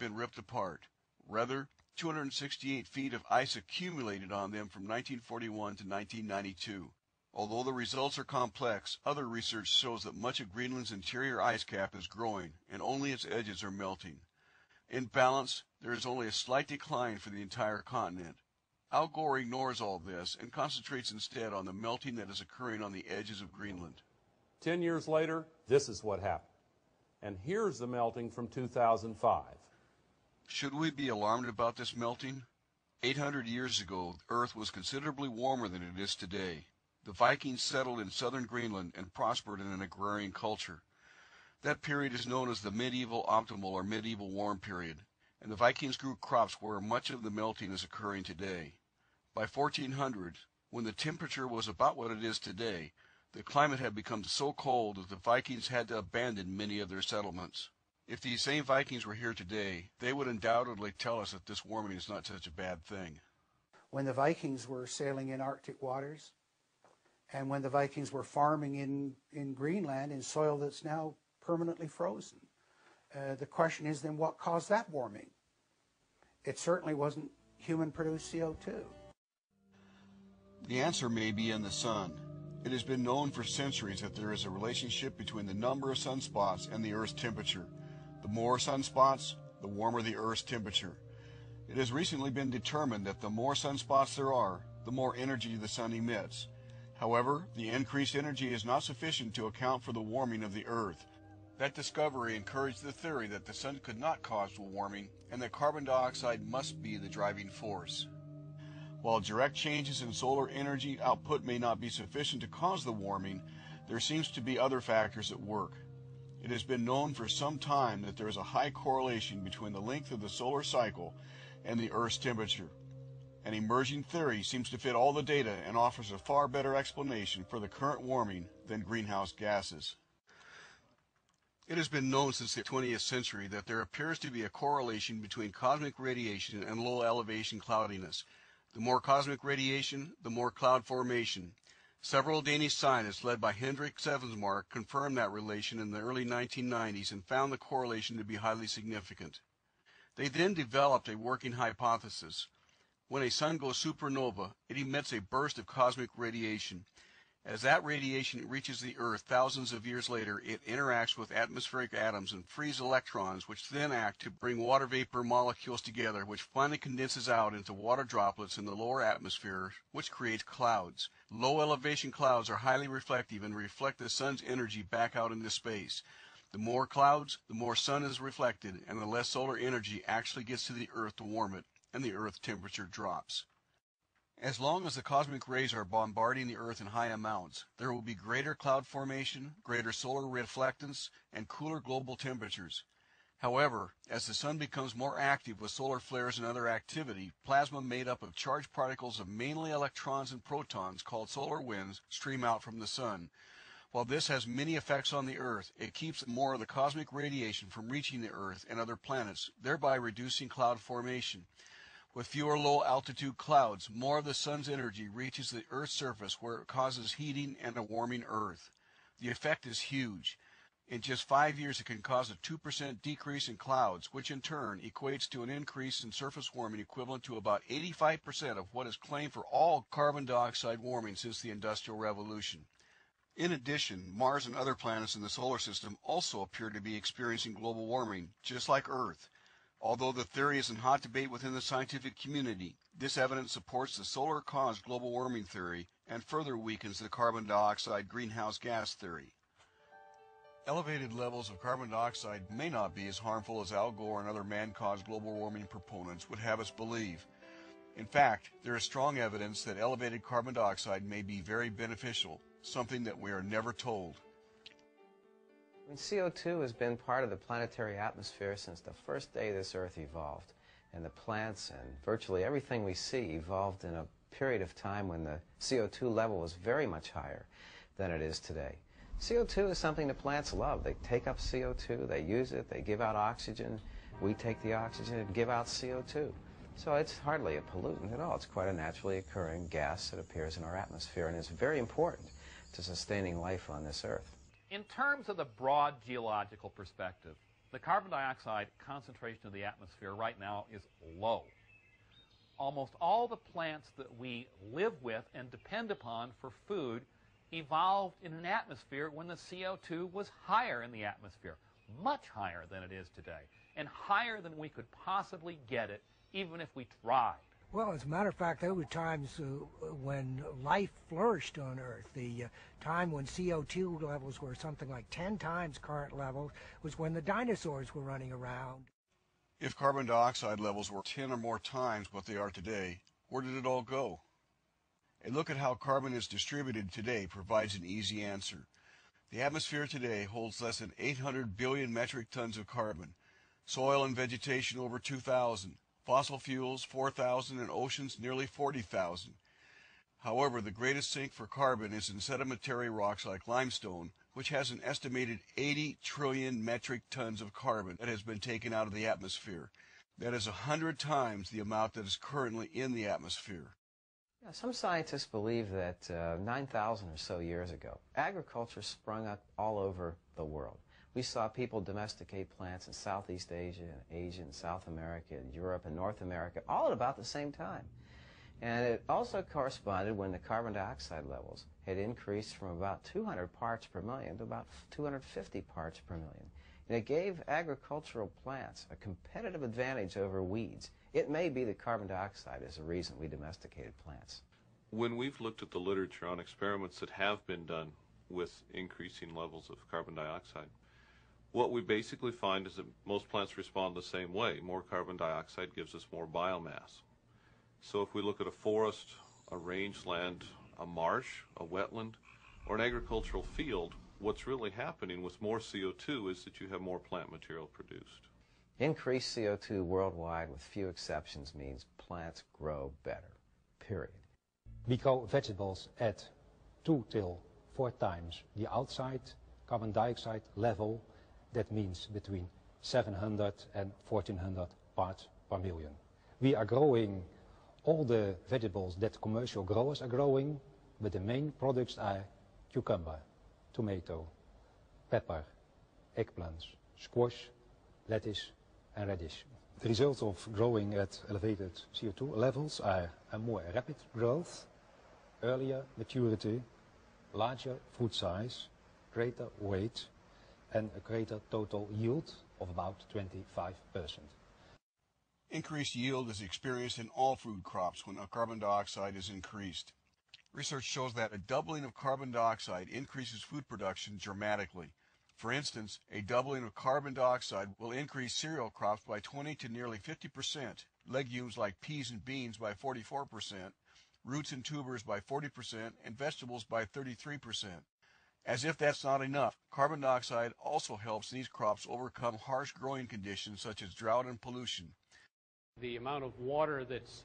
been ripped apart. Rather, 268 feet of ice accumulated on them from 1941 to 1992. Although the results are complex, other research shows that much of Greenland's interior ice cap is growing and only its edges are melting. In balance, there is only a slight decline for the entire continent. Al Gore ignores all this and concentrates instead on the melting that is occurring on the edges of Greenland. Ten years later, this is what happened. And here's the melting from 2005. Should we be alarmed about this melting? 800 years ago, the Earth was considerably warmer than it is today. The Vikings settled in southern Greenland and prospered in an agrarian culture. That period is known as the medieval optimal or medieval warm period, and the Vikings grew crops where much of the melting is occurring today. By 1400, when the temperature was about what it is today, the climate had become so cold that the Vikings had to abandon many of their settlements. If these same Vikings were here today, they would undoubtedly tell us that this warming is not such a bad thing. When the Vikings were sailing in Arctic waters, and when the Vikings were farming in, in Greenland in soil that's now permanently frozen, uh, the question is then what caused that warming? It certainly wasn't human produced CO2. The answer may be in the sun. It has been known for centuries that there is a relationship between the number of sunspots and the Earth's temperature. The more sunspots, the warmer the Earth's temperature. It has recently been determined that the more sunspots there are, the more energy the sun emits. However, the increased energy is not sufficient to account for the warming of the Earth. That discovery encouraged the theory that the sun could not cause the warming and that carbon dioxide must be the driving force. While direct changes in solar energy output may not be sufficient to cause the warming, there seems to be other factors at work. It has been known for some time that there is a high correlation between the length of the solar cycle and the Earth's temperature. An emerging theory seems to fit all the data and offers a far better explanation for the current warming than greenhouse gases. It has been known since the 20th century that there appears to be a correlation between cosmic radiation and low elevation cloudiness. The more cosmic radiation, the more cloud formation. Several Danish scientists led by Hendrik Svensmark confirmed that relation in the early 1990s and found the correlation to be highly significant. They then developed a working hypothesis. When a sun goes supernova, it emits a burst of cosmic radiation. As that radiation reaches the Earth thousands of years later, it interacts with atmospheric atoms and frees electrons, which then act to bring water vapor molecules together, which finally condenses out into water droplets in the lower atmosphere, which creates clouds. Low elevation clouds are highly reflective and reflect the sun's energy back out into space. The more clouds, the more sun is reflected, and the less solar energy actually gets to the Earth to warm it and the Earth temperature drops. As long as the cosmic rays are bombarding the Earth in high amounts, there will be greater cloud formation, greater solar reflectance, and cooler global temperatures. However, as the sun becomes more active with solar flares and other activity, plasma made up of charged particles of mainly electrons and protons called solar winds stream out from the sun. While this has many effects on the Earth, it keeps more of the cosmic radiation from reaching the Earth and other planets, thereby reducing cloud formation. With fewer low-altitude clouds, more of the sun's energy reaches the Earth's surface where it causes heating and a warming Earth. The effect is huge. In just five years, it can cause a 2% decrease in clouds, which in turn equates to an increase in surface warming equivalent to about 85% of what is claimed for all carbon dioxide warming since the Industrial Revolution. In addition, Mars and other planets in the solar system also appear to be experiencing global warming, just like Earth. Although the theory is in hot debate within the scientific community, this evidence supports the solar-caused global warming theory and further weakens the carbon dioxide greenhouse gas theory. Elevated levels of carbon dioxide may not be as harmful as Al Gore and other man-caused global warming proponents would have us believe. In fact, there is strong evidence that elevated carbon dioxide may be very beneficial, something that we are never told. Mean, CO2 has been part of the planetary atmosphere since the first day this Earth evolved. And the plants and virtually everything we see evolved in a period of time when the CO2 level was very much higher than it is today. CO2 is something the plants love. They take up CO2, they use it, they give out oxygen. We take the oxygen and give out CO2. So it's hardly a pollutant at all. It's quite a naturally occurring gas that appears in our atmosphere and is very important to sustaining life on this Earth. In terms of the broad geological perspective, The carbon dioxide concentration of the atmosphere right now is low. Almost all the plants that we live with and depend upon for food evolved in an atmosphere when the CO2 was higher in the atmosphere, much higher than it is today, and higher than we could possibly get it even if we tried. Well, as a matter of fact, there were times uh, when life flourished on Earth. The uh, time when CO2 levels were something like 10 times current levels was when the dinosaurs were running around. If carbon dioxide levels were 10 or more times what they are today, where did it all go? A look at how carbon is distributed today provides an easy answer. The atmosphere today holds less than 800 billion metric tons of carbon, soil and vegetation over 2,000, fossil fuels 4,000, and oceans nearly 40,000. However, the greatest sink for carbon is in sedimentary rocks like limestone, which has an estimated 80 trillion metric tons of carbon that has been taken out of the atmosphere. That is 100 times the amount that is currently in the atmosphere. Yeah, some scientists believe that uh, 9,000 or so years ago, agriculture sprung up all over the world. We saw people domesticate plants in Southeast Asia, and Asia, and South America, and Europe, and North America, all at about the same time. And it also corresponded when the carbon dioxide levels had increased from about 200 parts per million to about 250 parts per million. And it gave agricultural plants a competitive advantage over weeds. It may be that carbon dioxide is the reason we domesticated plants. When we've looked at the literature on experiments that have been done with increasing levels of carbon dioxide, what we basically find is that most plants respond the same way. More carbon dioxide gives us more biomass. So if we look at a forest, a rangeland, a marsh, a wetland, or an agricultural field, what's really happening with more CO2 is that you have more plant material produced. Increased CO2 worldwide, with few exceptions, means plants grow better, period. We grow vegetables at two till four times the outside carbon dioxide level. That means between 700 and 1400 parts per million. We are growing all the vegetables that commercial growers are growing, but the main products are cucumber, tomato, pepper, eggplants, squash, lettuce, and radish. The results of growing at elevated CO2 levels are a more rapid growth, earlier maturity, larger fruit size, greater weight, and a greater total yield of about 25%. Increased yield is experienced in all food crops when carbon dioxide is increased. Research shows that a doubling of carbon dioxide increases food production dramatically. For instance, a doubling of carbon dioxide will increase cereal crops by 20 to nearly 50%, legumes like peas and beans by 44%, roots and tubers by 40%, and vegetables by 33%. As if that's not enough, carbon dioxide also helps these crops overcome harsh growing conditions such as drought and pollution. The amount of water that's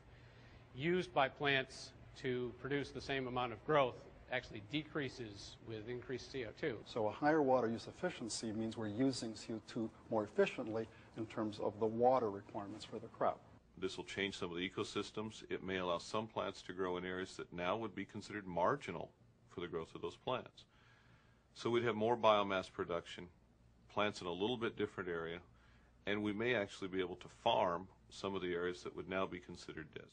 used by plants to produce the same amount of growth actually decreases with increased CO2. So a higher water use efficiency means we're using CO2 more efficiently in terms of the water requirements for the crop. This will change some of the ecosystems. It may allow some plants to grow in areas that now would be considered marginal for the growth of those plants. So we'd have more biomass production, plants in a little bit different area, and we may actually be able to farm some of the areas that would now be considered desert.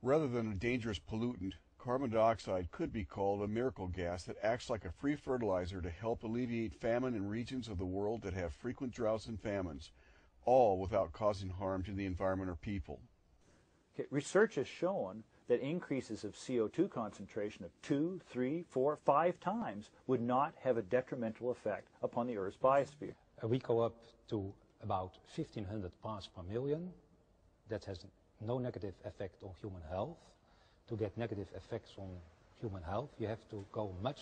Rather than a dangerous pollutant, carbon dioxide could be called a miracle gas that acts like a free fertilizer to help alleviate famine in regions of the world that have frequent droughts and famines, all without causing harm to the environment or people. Okay, research has shown that increases of CO2 concentration of two, three, four, five times would not have a detrimental effect upon the Earth's biosphere. Uh, we go up to about 1500 parts per million. That has no negative effect on human health. To get negative effects on human health, you have to go much